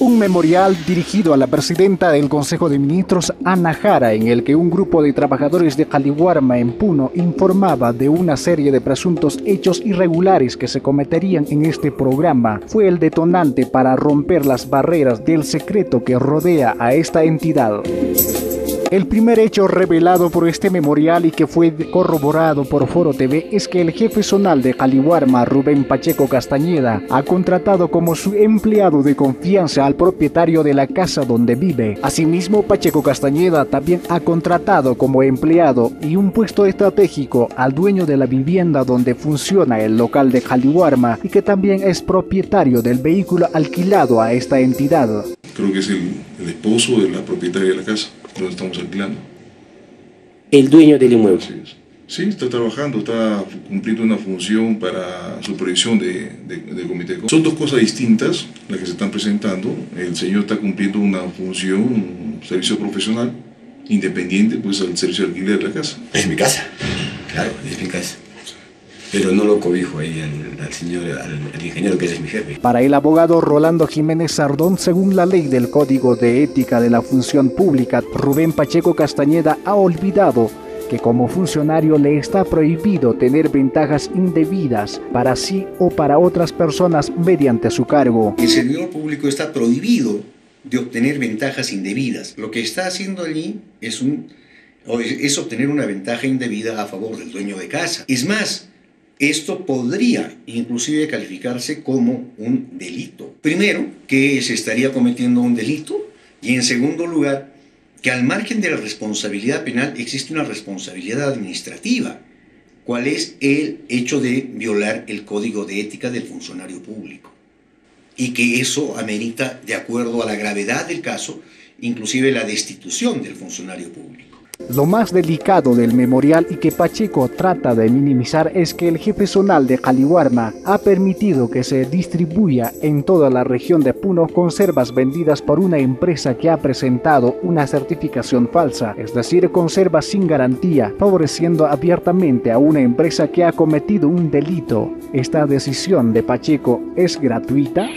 Un memorial dirigido a la presidenta del Consejo de Ministros, Ana Jara, en el que un grupo de trabajadores de Caliwarma en Puno informaba de una serie de presuntos hechos irregulares que se cometerían en este programa, fue el detonante para romper las barreras del secreto que rodea a esta entidad. El primer hecho revelado por este memorial y que fue corroborado por Foro TV es que el jefe zonal de Caliwarma, Rubén Pacheco Castañeda, ha contratado como su empleado de confianza al propietario de la casa donde vive. Asimismo, Pacheco Castañeda también ha contratado como empleado y un puesto estratégico al dueño de la vivienda donde funciona el local de Caliwarma y que también es propietario del vehículo alquilado a esta entidad. Creo que es el, el esposo de la propietaria de la casa donde estamos alquilando. El dueño del inmueble. Sí, está trabajando, está cumpliendo una función para supervisión de, de, del comité. Son dos cosas distintas las que se están presentando. El señor está cumpliendo una función, un servicio profesional, independiente pues al servicio de alquiler de la casa. Es mi casa, claro, es mi casa pero no lo cobijo ahí al, señor, al, ingeniero que es mi jefe. Para el abogado Rolando Jiménez Sardón, según la ley del Código de Ética de la Función Pública, Rubén Pacheco Castañeda ha olvidado que como funcionario le está prohibido tener ventajas indebidas para sí o para otras personas mediante su cargo. El servidor público está prohibido de obtener ventajas indebidas. Lo que está haciendo allí es, un, es obtener una ventaja indebida a favor del dueño de casa. Es más, esto podría inclusive calificarse como un delito. Primero, que se estaría cometiendo un delito y en segundo lugar, que al margen de la responsabilidad penal existe una responsabilidad administrativa. ¿Cuál es el hecho de violar el código de ética del funcionario público? Y que eso amerita, de acuerdo a la gravedad del caso, inclusive la destitución del funcionario público. Lo más delicado del memorial y que Pacheco trata de minimizar es que el jefe zonal de Caliwarma ha permitido que se distribuya en toda la región de Puno conservas vendidas por una empresa que ha presentado una certificación falsa, es decir, conservas sin garantía, favoreciendo abiertamente a una empresa que ha cometido un delito. ¿Esta decisión de Pacheco es gratuita?